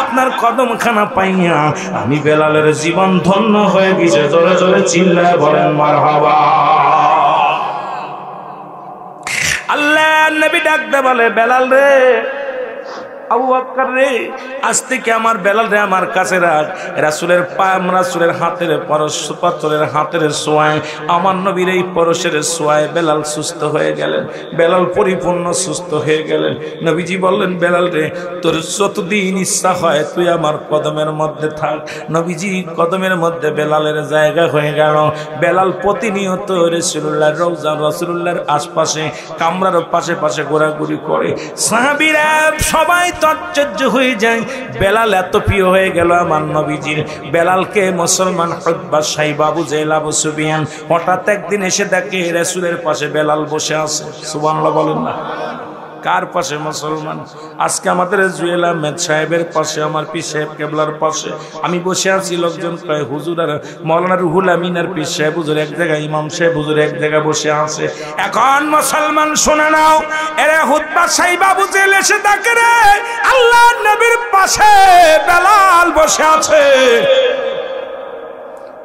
[SPEAKER 1] আপনার কদম খানা পাইয়া আমি বেলালের জীবন ধন্য হয়ে গেছে। জোরে জোরে চিল্লায় বলেন, মারহাবা। আল্লাহ, নবী ডাকতে বলে, বেলাল রে রে, আজ থেকে আমার আমার কাছে রাখ। হাতের পরশ হাতের সোয়ায় এই পরশের সোয়ায় বেলাল সুস্থ হয়ে গেলেন। বেলাল পরিপূর্ণ সুস্থ হয়ে গেলেন। নবীজি বললেন, বেলাল রে, তোর যতদিন ইচ্ছা হয়, তুই আমার কদমের মধ্যে থাক। নবীজি, কদমের মধ্যে বেলালের জায়গা হয়ে গেল। বেলাল প্রতিনিয়ত রসুল্লাহ রৌজা রসুল্লাহর আশপাশে, কামরার পাশে পাশে ঘোরাঘুরি করে। সাহাবিরা সবাই তর্চর্য হয়ে যায়। বেলাল এত প্রিয় হয়ে গেল আমার নবীজির। বেলালকে মুসলমান হকবা সাই বাবু জেলাবু সুবিয়ান। হঠাৎ একদিন এসে দেখে রেসুলের পাশে বেলাল বসে আছে। সুবান বলেন না। কার পাশে মুসলমান? আজকে আমাদের জুয়েল আহমেদ সাহেবের পাশে, আমার পি সাহেব কেবলার পাশে। আমি বসে আছি, লোকজন কয়, হুজুর, আর মৌলানা রুহুল আমিনার পি সাহেব হুজুর এক জায়গায়, ইমাম সাহেব হুজুর এক জায়গায় বসে আছে। এখন মুসলমান, শুনে নাও, এরে হুদ্বা সাহেব বাবু জেল এসে ডাকে রে, আল্লাহ নবীর পাশে বেলাল বসে আছে।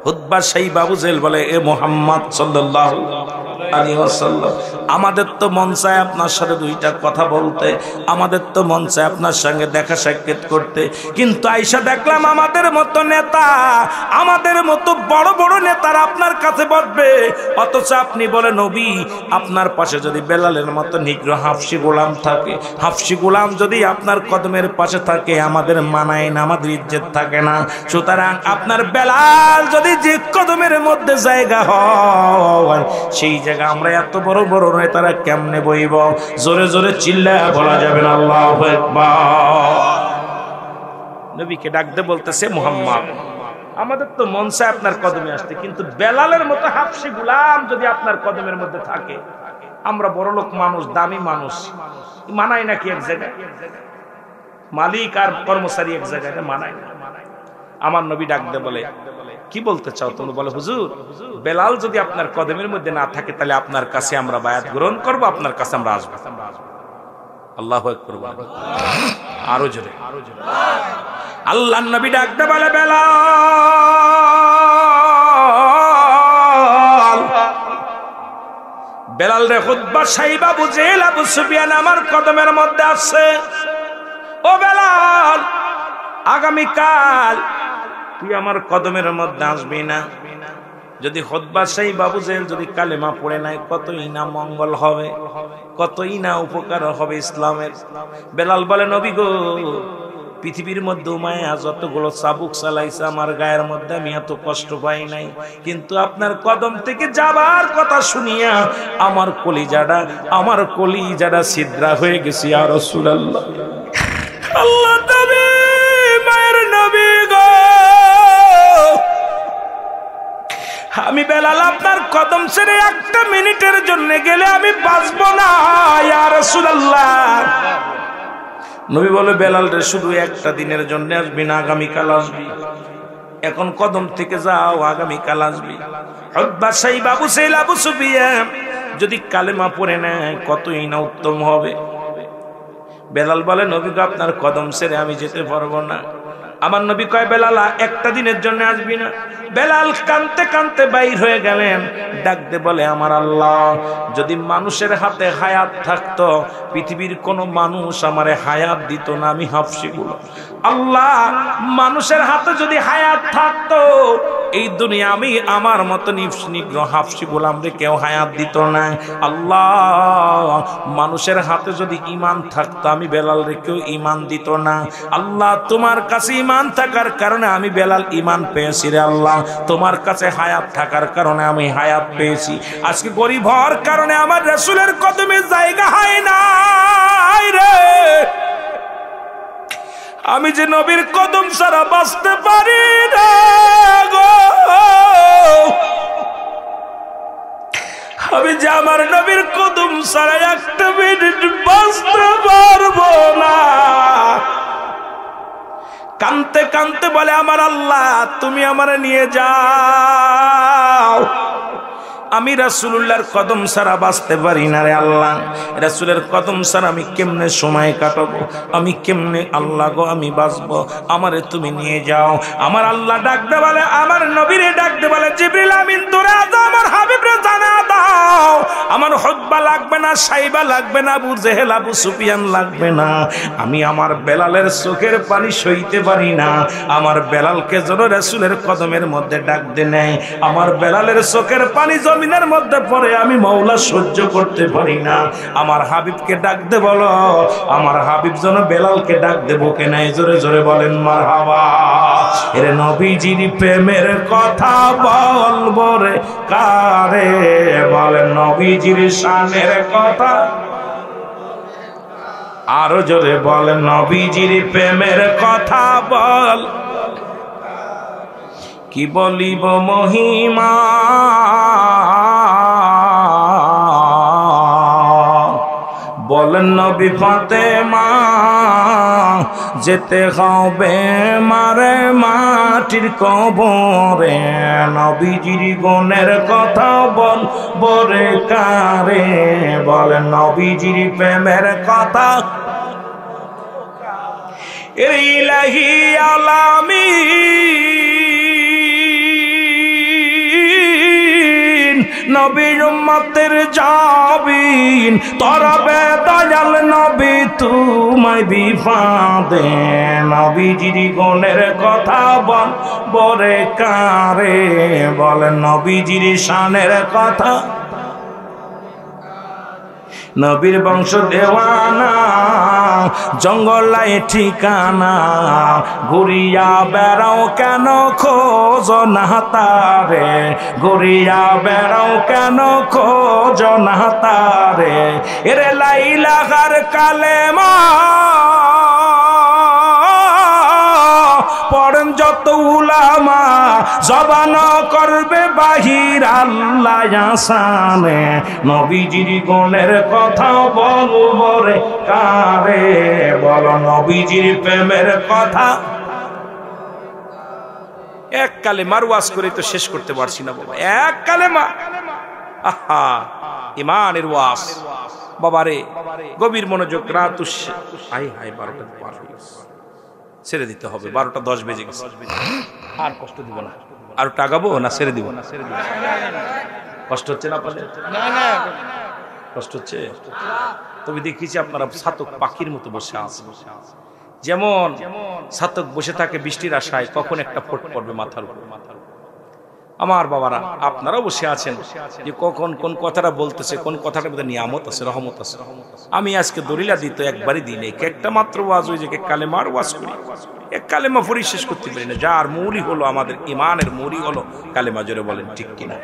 [SPEAKER 1] হুদ্বা সেই বাবু জেল বলে, এ মোহাম্মদ সাল্লাল্লাহু আমাদের তো মন চায় আপনার সাথে দুইটা কথা বলতে, আমাদের তো মন চায় আপনার সঙ্গে দেখা সাক্ষাৎ করতে। কিন্তু আইসা দেখলাম আমাদের মতো নেতা, আমাদের মতো বড় বড় নেতারা আপনার কাছে বসবে। অথচ আপনি বলে নবী, আপনার পাশে যদি বেলালের মতো নিগ্রহ হাফসি গোলাম থাকে, হাফসি গোলাম যদি আপনার কদমের পাশে থাকে, আমাদের মানায় না, আমাদের ইজ্জত থাকে না। সুতরাং আপনার বেলাল যদি যে কদমের মধ্যে জায়গা হয়, সেই জায়গা আমরা এত বড় বড় নয়, তারা কেমনে বইব? জোরে জোরে চিল্লা বলা যাবে না, আল্লাহ নবীকে ডাকতে বলতেছে মোহাম্মদ। আমাদের তো মন চায় আপনার কদমে আসতে, কিন্তু বেলালের মতো হাফসি গুলাম যদি আপনার কদমের মধ্যে থাকে, আমরা বড় লোক মানুষ, দামি মানুষ মানাই নাকি এক জায়গায়? মালিক আর কর্মচারী এক জায়গায় মানায় আমার নবী ডাকতে বলে কি বলতে চাও তুমি বলে, হুজুর। বেলাল যদি আপনার কদমের মধ্যে না থাকে, তাহলে আপনার কাছে আমরা বায়াত গ্রহণ করব, আপনার কাছে আমরা আসব। আল্লাহ আরও জোরে। আল্লাহ নবী ডাকতে বলে বেলাল। বেলাল রে খুদ্া সাইবা বুঝেল আবু সুফিয়ান আমার কদমের মধ্যে আছে ও বেলাল, আগামীকাল তুই আমার কদমের মধ্যে আসবি না। যদি হদবাসাই বাবু জেল যদি কালেমা পড়ে নাই, কতই না মঙ্গল হবে, কতই না উপকার হবে ইসলামের। বেলাল বলে, নবী গো, পৃথিবীর মধ্যে মায়া যতগুলো চাবুক চালাইছে, আমার গায়ের মধ্যে আমি এত কষ্ট পাই নাই। কিন্তু আপনার কদম থেকে যাবার কথা শুনিয়া আমার কলিজাটা আমার কলিজাটা ছিদ্রা হয়ে গেছি আর নবী আমি বেলাল আপনার কদম ছেড়ে একটা মিনিটের জন্য গেলে আমি বাঁচবো না আর নবী বলে, বেলাল রে, শুধু একটা দিনের জন্য আসবি না, আগামীকাল আসবি। এখন কদম থেকে যাও, আগামীকাল আসবি। বাসাই বাবু সেই আবু সুবিয়া যদি কালেমা পড়ে নেয়, কতই না উত্তম হবে। বেলাল বলে, নবী আপনার কদম ছেড়ে আমি যেতে পারব না। আমার নবী কয়, বেলালা, একটা দিনের জন্য আসবি না। বেলাল কানতে কানতে বাইর হয়ে গেলেন। ডাকতে বলে, আমার আল্লাহ, যদি মানুষের হাতে হায়াত থাকতো, পৃথিবীর কোন মানুষ আমারে হায়াত দিত না, আমি হাফসি গুলো আল্লাহ, মানুষের হাতে যদি হায়াত থাকতো এই দুনিয়া আমি আমার মতো নিগ্রহ হাফসি গোলাম রে কেউ হায়াত দিত না। আল্লাহ, মানুষের হাতে যদি ইমান থাকতো, আমি বেলাল রে কেউ ইমান দিত না। আল্লাহ, তোমার কাছে ইমান থাকার কারণে আমি বেলাল ইমান পেয়েছি রে আল্লাহ। তোমার কাছে হায়াত থাকার কারণে আমি হায়াত পেয়েছি। আজকে গরিব হওয়ার কারণে আমার রসুলের কদমে জায়গা হয় না রে। আমি যে নবীর কদম সারা বাঁচতে পারি না গো। আমি যে আমার নবীর কদম সারা একটা মিনিট বাঁচতে পারব না। কানতে কানতে বলে, আমার আল্লাহ, তুমি আমার নিয়ে যাও। আমি রাসুল্লাহর কদম সারা বাঁচতে পারি না রে আল্লাহ। রাসুলের কদম ছাড়া আমি কেমনে সময় কাটাবো? আমি কেমনে আল্লাহ গো আমি বাঁচবো? আমারে তুমি নিয়ে যাও। আমার আল্লাহ ডাকতে বলে, আমার নবীরে ডাকতে বলে, জিবরিল আমিন, তোরে আমার হাবিবরে জানা দাও। আমার হব্বা লাগবে না, সাইবা লাগবে না, আবু জেহেল, আবু সুফিয়ান লাগবে না। আমি আমার বেলালের চোখের পানি সইতে পারি না। আমার বেলালকে যেন রাসুলের কদমের মধ্যে ডাকতে নেয়। আমার বেলালের চোখের পানি জমিনের মধ্যে পড়ে আমি মৌলা সহ্য করতে পারি না। আমার হাবিবকে ডাকতে বলো। আমার হাবিব যেন বেলালকে ডাক দেবো কেনাই জোরে জোরে বলেন মার হাবা এরে নবীজির প্রেমের কথা বলব রে কারে? বলেন, নবীজির শানের কথা। আরও জোরে বলেন, নবীজির প্রেমের কথা বল। কি বলিব মহিমা? বলেন নবী ফাতে মা যেতে হবে মারে মাটির কবরে। নবীজির গুণের কথা বল, বরে কারে। বলেন নবীজির প্রেমের কথা। ইলাহি আলামী নবীর উম্মতের যাবিন তরবে বেদাল নবী, তুমায় বিফাদে নবীজির গুণের কথা বল, বরে কারে বল। নবীজির শানের কথা নবীর বংশ দেওয়ানা জঙ্গলায় ঠিকানা, ঘুরিয়া বেড়াও কেন খোঁজ না তারে? ঘুরিয়া বেড়াও কেন খোঁজ না তারে? এরে লাইলাহার কালেমা যত উলামা জবান করবে বাহির আল্লাহ আসানে নবীজির গুণের কথা বলব রে কারে বল, নবীজির প্রেমের কথা? এক কালে মারওয়াজ করে তো শেষ করতে পারছি না বাবা, এক কালে মা আহা, ইমানের ওয়াস বাবারে, গভীর মনোযোগ রাত হাই হাই বারোটা পার হয়ে ছেড়ে দিতে হবে। বারোটা দশ বেজে গেছে। আর কষ্ট দিব না। আর টাকাবো না। ছেড়ে দিব না ছেড়ে দিব। কষ্ট হচ্ছে না কষ্ট হচ্ছে তবে দেখিছি আপনারা ছাতক পাখির মতো বসে আছে যেমন ছাতক বসে থাকে বৃষ্টির আশায় কখন একটা ফোট পড়বে মাথার উপর। আমার বাবারা, আপনারাও বসে আছেন যে কখন কোন কথাটা বলতেছে, কোন কথাটার মধ্যে নিয়ামত আছে, রহমত আছে। আমি আজকে দলিলা দিত একবারই দিই নেই একটা মাত্র ওয়াজ ওই যে কালেমার ওয়াজ করি। এক কালেমা পড়ি শেষ করতে পারি না, যার মৌরি হলো আমাদের ইমানের মৌরি হলো কালেমা জোরে বলেন, ঠিক কিনা?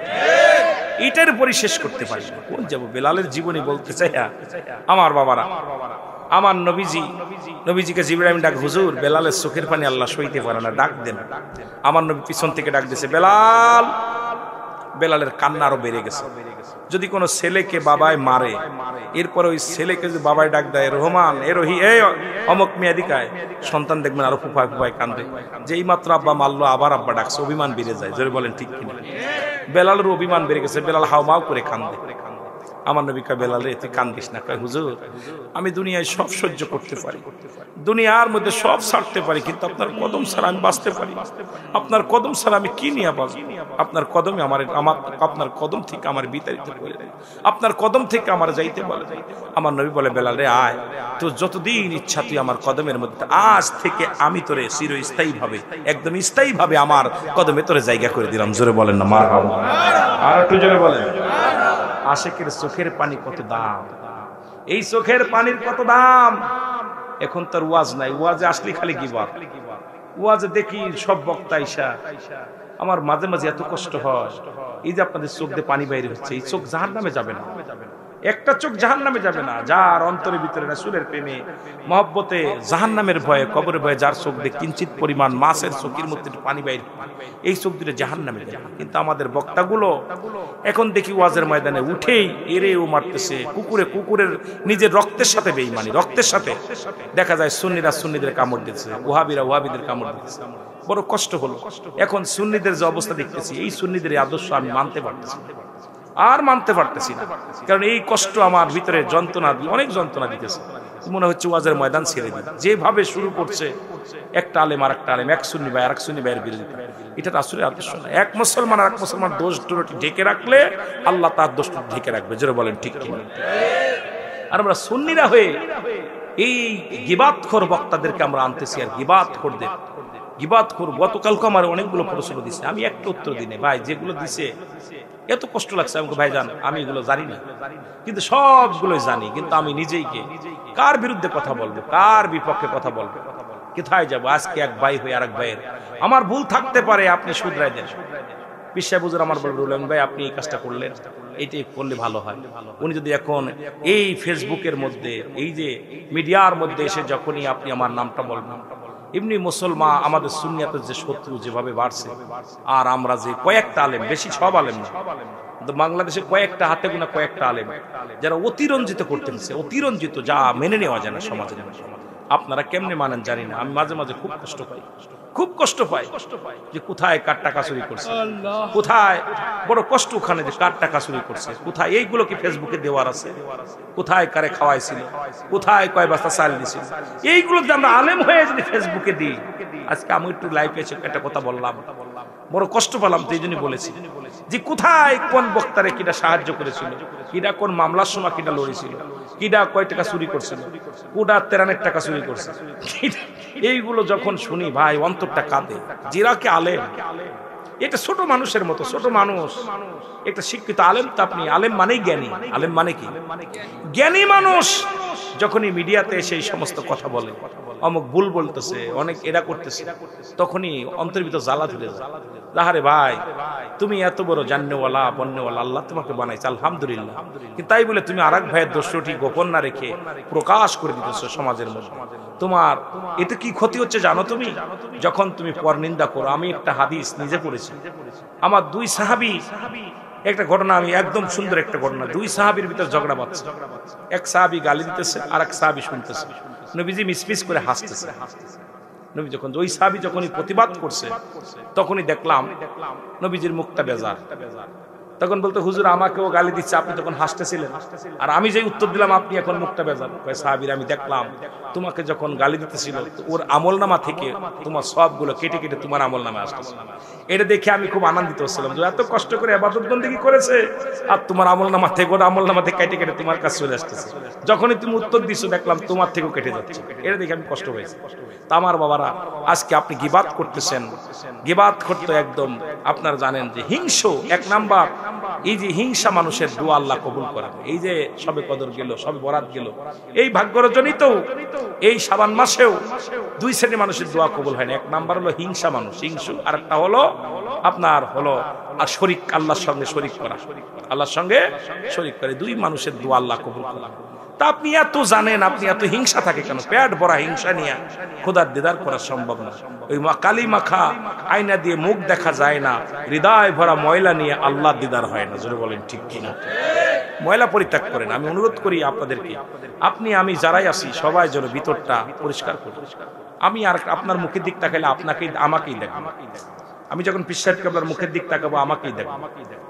[SPEAKER 1] এটার পরই শেষ করতে পারি না। কোন যাব? বেলালের জীবনী বলতে চাই আমার বাবারা আমার নবীজি, নবীজিকে জিব্রাহিম ডাক, হুজুর, বেলালের চোখের পানি আল্লাহ সইতে পারে না, ডাক দেন। আমার নবী পিছন থেকে ডাক দিছে, বেলাল! বেলালের কান্না আরও বেড়ে গেছে। যদি কোনো ছেলেকে বাবায় মারে, এরপরে ওই ছেলেকে যদি বাবায় ডাক দেয়, রহমান, এ রহি, এ অমক মেয়াদিকায় সন্তান দেখবেন আরও ফুফায় ফুফায় কান্দে। যেই মাত্র আব্বা মারলো, আবার আব্বা ডাকছে, অভিমান বেড়ে যায়। যদি বলেন, ঠিক কিনা? বেলালের অভিমান বেড়ে গেছে, বেলাল হাও মাও করে কান্দে। আমার নবী কয়, বেলালে, তুই কান্দিস না, কয়, হুজুর, আমি দুনিয়ায় সব সহ্য করতে পারি। দুনিয়ার মধ্যে সব ছাড়তে পারি, কিন্তু আপনার কদম ছাড়া আমি বাঁচতে পারি আপনার কদম ছাড়া আমি কি নিয়ে বাঁচব? আপনার কদমে আমার আমার, আপনার কদম থেকে আমার বিতাড়িত করে আপনার কদম থেকে আমার যাইতে বলে আমার নবী বলে, বেলালে, আয় তো যতদিন ইচ্ছা তুই আমার কদমের মধ্যে আজ থেকে আমি তোরে চিরস্থায়ী ভাবে একদম স্থায়ী ভাবে আমার কদমে তোরে জায়গা করে দিলাম। জোরে বলেন না মার আর একটু জোরে বলেন। আশেকের চোখের পানি কত দাম? এই চোখের পানির কত দাম? এখন তার ওয়াজ নাই, ওয়াজে আসলে খালি গিবার ওয়াজে দেখি সব বক্তা ইসা আমার মাঝে মাঝে এত কষ্ট হয়। এই যে আপনাদের চোখ দিয়ে পানি বাইরে হচ্ছে, এই চোখ জাহার নামে যাবে না। একটা চোখ জাহান নামে যাবে না, যার অন্তরের ভিতরে রাসুলের প্রেমে, মহব্বতে জাহান নামের ভয়ে, কবরের ভয়ে যার চোখ দিয়ে কিঞ্চিত পরিমাণ মাছের চোখের মধ্যে পানি বাইর এই চোখ দিলে জাহান নামে যাবে কিন্তু আমাদের বক্তাগুলো এখন দেখি ওয়াজের ময়দানে উঠেই এরে ও মারতেছে, কুকুরে কুকুরের নিজের রক্তের সাথে বেইমানি রক্তের সাথে। দেখা যায় সুন্নিরা সুন্নিদের কামড় দিচ্ছে ওহাবিরা ওহাবিদের কামড় দিচ্ছে। বড় কষ্ট হলো। এখন সুন্নিদের যে অবস্থা দেখতেছি, এই সুন্নিদের আদর্শ আমি মানতে পারতেছি আর মানতে পারতেছি না। কারণ এই কষ্ট আমার ভিতরে যন্ত্রণা, অনেক যন্ত্রণা দিতেছে। মনে হচ্ছে ওয়াজের ময়দান ছেড়ে দিই। যেভাবে শুরু করছে, একটা আলেম আর একটা আলেম, এক সুন্নি ভাই আর এক সুন্নি ভাইয়ের বিরোধিতা। এটা আসলে আদর্শ না। এক মুসলমান আর এক মুসলমান দোষ দুটি ঢেকে রাখলে আল্লাহ তার দোষ ঢেকে রাখবে। যেটা বলেন, ঠিক কি আর আমরা সুন্নিরা হয়ে এই গিবাত খোর বক্তাদেরকে আমরা আনতেছি আর গিবাত খোরদের গিবাত খোর গতকালকে আমার অনেকগুলো প্রশ্ন দিছে। আমি একটা উত্তর দিনে ভাই, যেগুলো দিছে এত কষ্ট লাগছে। আমাকে ভাই জান, আমি এগুলো জানি না। কিন্তু সবগুলোই জানি। কিন্তু আমি নিজেই কে? কার বিরুদ্ধে কথা বলব? কার বিপক্ষে কথা বলব? কোথায় যাব? আজকে এক ভাই হয়ে আর এক ভাইয়ের। আমার ভুল থাকতে পারে, আপনি শুধরাই দেন। বিশ্বাস বুঝুর আমার বললেন, ভাই, আপনি এই কাজটা করলেন। এইটাই করলে ভালো হয়। উনি যদি এখন এই ফেসবুকের মধ্যে, এই যে মিডিয়ার মধ্যে এসে যখনই আপনি আমার নামটা বলবেন এমনি মুসলমান আমাদের সুনিয়াতের যে শত্রু যেভাবে বাড়ছে, আর আমরা যে কয়েকটা আলেম, বেশি সব আলেম না বাংলাদেশে কয়েকটা হাতে গোনা কয়েকটা আলেম যারা অতিরঞ্জিত করতেছে, অতিরঞ্জিত যা মেনে নেওয়া যায় না সমাজের আপনারা কেমনে মানেন জানি না। আমি মাঝে মাঝে খুব কষ্ট পাই। খুব কষ্ট পাই যে কোথায় কার টাকা চুরি করছে। কোথায় বড় কষ্ট ওখানে যে কার টাকা চুরি করছে। কোথায় এইগুলো কি ফেসবুকে দেওয়ার আছে? কোথায় কারে খাওয়াইছিল? কোথায় কয় বাস্তা চাল দিছিল? এইগুলো যদি আমরা আলেম হয়ে যদি ফেসবুকে দিই আজকে আমি একটু লাইফে এসে একটা কথা বললাম। বড় কষ্ট পেলাম তো এই জন্য বলেছি। যে কোথায় কোন বক্তারে কিটা সাহায্য করেছিল কিটা কোন মামলার সময় কিটা লড়েছিল, কিডা কয় টাকা চুরি করছিল, কুডা তেরানের টাকা চুরি করছে এইগুলো যখন শুনি, ভাই, অন্তরটা কাঁদে। জিরাকে আলেম। এটা ছোট মানুষের মতো, ছোট মানুষ। একটা শিক্ষিত আলেম তো আপনি, আলেম মানেই জ্ঞানী। আলেম মানে কি? জ্ঞানী মানুষ যখনই মিডিয়াতে এসে এই সমস্ত কথা বলে। অমুক ভুল বলতেছে, অনেক এরা করতেছে, তখনই অন্তর্ভিত জ্বালা ধরে যায়। ভাই, তুমি এত বড় জান্যওয়ালা বন্যওয়ালা আল্লাহ তোমাকে বানাইছে, আলহামদুলিল্লাহ। কিন্তু তাই বলে তুমি আর এক ভাইয়ের দোষটি গোপন না রেখে প্রকাশ করে দিতেছ সমাজের মধ্যে। তোমার, এতে কি ক্ষতি হচ্ছে জানো তুমি? যখন তুমি পর নিন্দা করো, আমি একটা হাদিস নিজে পড়েছি। আমার দুই সাহাবি, একটা ঘটনা আমি একদম সুন্দর একটা ঘটনা, দুই সাহাবির ভিতর ঝগড়া পাচ্ছে এক সাহাবি গালি দিতেছে আর এক সাহাবি শুনতেছে। নবীজি মিসমিস করে হাসতেছে। নবী যখন ওই সাহাবি যখনই প্রতিবাদ করছে তখনই দেখলাম নবীজির মুখটা বেজার। তখন বলতো, হুজুর, আমাকেও গালি দিচ্ছে। আপনি তখন হাসতেছিলেন। আর আমি যে উত্তর দিলাম, আপনি এখন মুখটা বেজান সাহাবির, আমি দেখলাম, তোমাকে যখন গালি দিতেছিল ওর আমল নামা থেকে তোমার সবগুলো কেটে কেটে তোমার আমল নামে আসতেছে। এটা দেখে আমি খুব আনন্দিত হচ্ছিলাম যে এত কষ্ট করে আবাদত বন্দিগি করেছে? আর তোমার আমল নামা থেকে, ওর আমল নামা থেকে কেটে কেটে তোমার কাছে চলে আসতেছে। যখনই তুমি উত্তর দিছো, দেখলাম তোমার থেকেও কেটে যাচ্ছে। এটা দেখে আমি কষ্ট হয়েছে। তা আমার বাবারা, আজকে আপনি গিবাদ করতেছেন। গিবাদ করতে একদম আপনার জানেন যে হিংস এক নাম্বার। এই যে হিংসা মানুষের দোয়া আল্লাহ কবুল করেন। এই যে সবে কদর গেল, সবে বরাত গেল। এই ভাগ্যরজনিত এই সাবান মাসেও দুই শ্রেণি মানুষের দোয়া কবুল হয় না। এক নাম্বার হলো হিংসা মানুষ, হিংসু। আর একটা হলো আপনার হলো আর শরিক, আল্লাহর সঙ্গে শরিক করা। আল্লাহর সঙ্গে শরিক করে। দুই মানুষের দোয়া আল্লাহ কবুল করা তা আপনি এত জানেন, আপনি এত হিংসা থাকে কেন? পেট ভরা হিংসা নিয়ে খোদার দিদার করা সম্ভব না। ওই কালী মাখা আয়না দিয়ে মুখ দেখা যায় না, হৃদয় ভরা ময়লা নিয়ে আল্লাহ দিদার হয় না। জোরে বলেন, ঠিক কিনা? ময়লা পরিত্যাগ করেন। আমি অনুরোধ করি আপনাদেরকে, আপনি, আমি যারাই আছি, সবাই যেন ভিতরটা পরিষ্কার করি। আমি আর আপনার মুখের দিক তাকাইলে আপনাকেই, আমাকেই দেখেন। আমি যখন পিসাব কাবলার মুখের দিক তাকাবো, আমাকেই দেখব।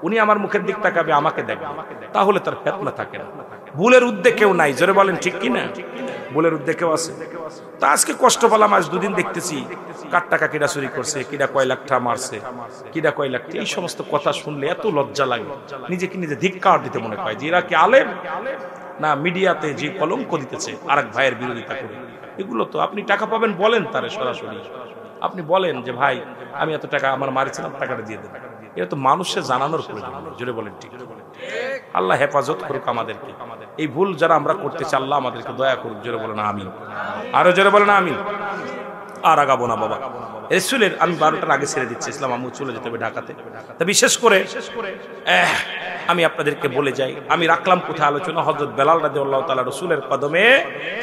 [SPEAKER 1] উনি আমার মুখের দিক তাকাবে, আমাকে দেখবে। তাহলে তার ফেতনা থাকে না। ভুলের উদ্দে কেউ নাই। জোরে বলেন, ঠিক কি না? ভুলের উদ্দে কেউ আছে? তা আজকে কষ্ট পেলাম, আজ দুদিন দেখতেছি। কার টাকা কিরা চুরি করছে, কিরা কয় লাখ টাকা মারছে, কিরা কয় লাখ এই সমস্ত কথা শুনলে এত লজ্জা লাগে। নিজেকে নিজে ধিক্কার দিতে মনে হয় যে এরা কি আলেম? না, মিডিয়াতে যে কলঙ্ক দিতেছে আর ভাইয়ের বিরোধিতা করে। এগুলো তো আপনি টাকা পাবেন, বলেন তারে সরাসরি। আপনি বলেন যে, ভাই, আমি এত টাকা আমার মারিছিলাম টাকাটা দিয়ে দেবেন এটা তো মানুষের জানানোর প্রয়োজন, জোরে বলেন ঠিক। আল্লাহ হেফাজত করুক আমাদেরকে। এই ভুল যারা আমরা করতে চাল্লাহ আমাদেরকে দয়া করুক, জোরে বলেন আমি আরও জোরে বলেন আমি আর আগাবো না, বাবা। রেসুলের আমি বারোটার আগে ছেড়ে দিচ্ছি, ইসলাম আমু চলে যেতে হবে ঢাকাতে। তা বিশেষ করে আমি আপনাদেরকে বলে যাই, আমি রাখলাম কোথায় আলোচনা হজরত বেলাল রাজি আল্লাহ তালা রসুলের কদমে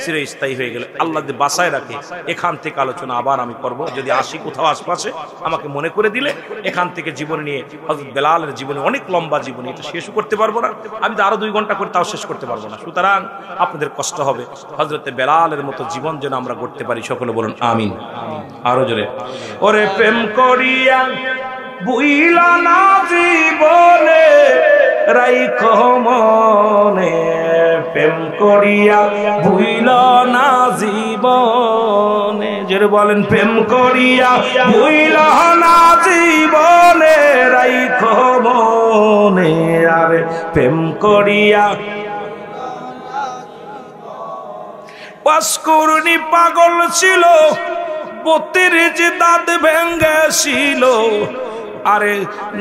[SPEAKER 1] চির স্থায়ী হয়ে গেলে। আল্লাহ বাসায় রাখে, এখান থেকে আলোচনা আবার আমি করব। যদি আসি কোথাও আশপাশে, আমাকে মনে করে দিলে, এখান থেকে জীবন নিয়ে হজরত বেলালের জীবনে অনেক লম্বা জীবনী এটা শেষও করতে পারব না। আমি তো আরও দুই ঘণ্টা করে তাও শেষ করতে পারব না। সুতরাং আপনাদের কষ্ট হবে। হজরতে বেলালের মতো জীবন যেন আমরা গড়তে পারি, সকলে বলুন, আমিন। আরও জোরে। ওরে প্রেম করিয়া বুইলা না জীবনে, রাইখ মনে। প্রেম করিয়া ভুইল না জীবনে। জোরে বলেন, প্রেম করিয়া ভুইল না জীবনে, রাইখ মনে। আরে প্রেম করিয়া পাঁচকুরনি পাগল ছিল বত্রিশ দাঁত ভেঙ্গেছিল। আরে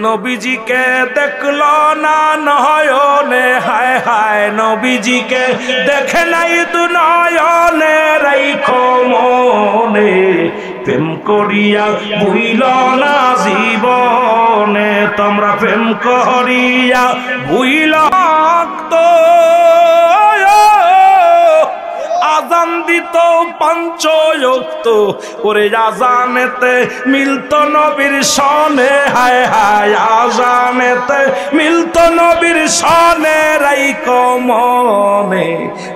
[SPEAKER 1] নবীজিকে দেখল না, নয়নে, হায় হায়, নবীজিকে দেখে নাই তু নয়নে, রাইখো মনে। প্রেম করিয়া ভুইল না জীবনে, তোমরা প্রেম করিয়া ভুইল তো আজান দিত পঞ্চয়ক্ত ওরে আজানেতে মিলত নবীর সনে, হায় হায় আজানেতে মিলত নবীর সনে রাইক মনে,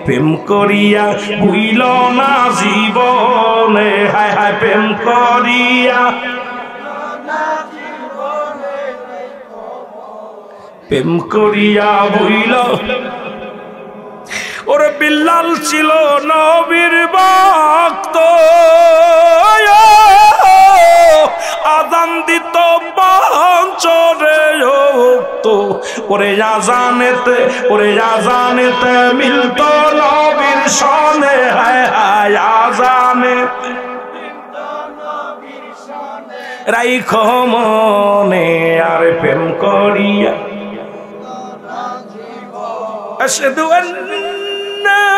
[SPEAKER 1] প্রেম করিয়া ভুইল না জীবনে, হায় হায় প্রেম করিয়া প্রেম করিয়া ওরে বিল্লাল ছিল নবীর ভক্ত আজান দিত পঞ্চরে উক্ত ওরে আজানেতে ওরে আজানেতে মিলত নবীর সনে হায় হায় আজানেতে রাইখ মনে আর প্রেম করিয়া أشهد أن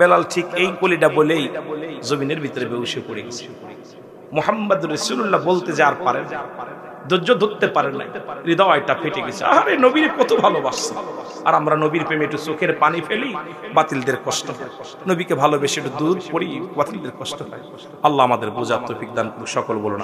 [SPEAKER 1] বেলাল ঠিক এই কলিটা বলেই জমিনের ভিতরে বেউসে পড়ে গেছে। মোহাম্মদ রসুল্লাহ বলতে যে আর পারেন ধৈর্য ধরতে পারেন না হৃদয়টা ফেটে গেছে। আরে নবীর কত ভালোবাসছে আর আমরা নবীর প্রেমে একটু চোখের পানি ফেলি, বাতিলদের কষ্ট হয়। নবীকে ভালোবেসে একটু দুধ পড়ি বাতিলদের কষ্ট হয়। আল্লাহ আমাদের বোঝার তৌফিক দান। সকল বলুন